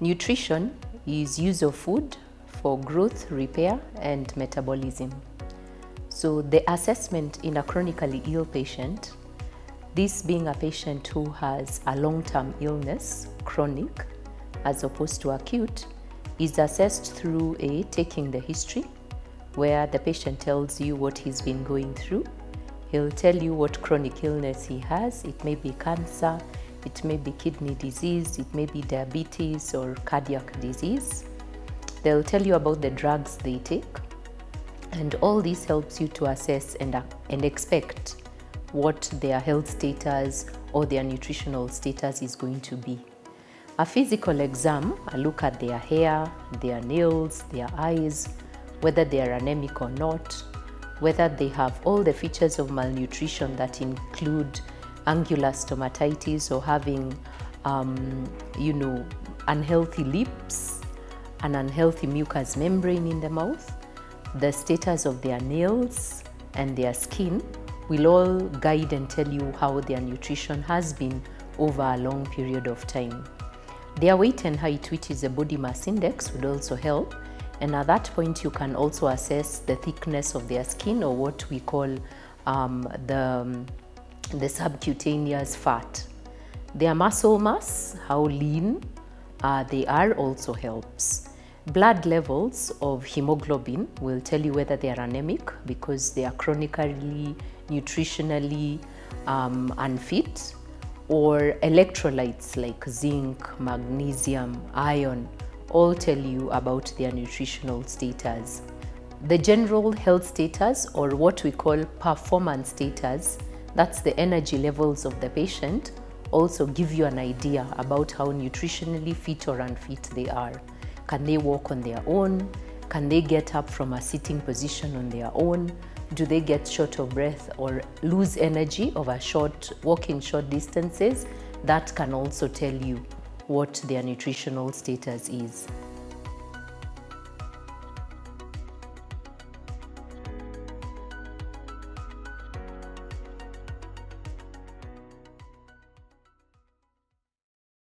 Nutrition is use of food for growth, repair, and metabolism. So the assessment in a chronically ill patient, this being a patient who has a long-term illness, chronic, as opposed to acute, is assessed through a taking the history, where the patient tells you what he's been going through. He'll tell you what chronic illness he has. It may be cancer, it may be kidney disease, it may be diabetes or cardiac disease. They'll tell you about the drugs they take. And all this helps you to assess and, uh, and expect what their health status or their nutritional status is going to be. A physical exam, a look at their hair, their nails, their eyes, whether they are anemic or not, whether they have all the features of malnutrition that include angular stomatitis or having, um, you know, unhealthy lips, an unhealthy mucous membrane in the mouth, the status of their nails and their skin will all guide and tell you how their nutrition has been over a long period of time. Their weight and height, which is a body mass index, would also help. And at that point, you can also assess the thickness of their skin or what we call um, the, the subcutaneous fat. Their muscle mass, how lean uh, they are, also helps. Blood levels of hemoglobin will tell you whether they are anemic because they are chronically, nutritionally um, unfit or electrolytes like zinc, magnesium, iron, all tell you about their nutritional status. The general health status or what we call performance status, that's the energy levels of the patient, also give you an idea about how nutritionally fit or unfit they are. Can they walk on their own? Can they get up from a sitting position on their own? Do they get short of breath or lose energy over short, walking short distances? That can also tell you what their nutritional status is.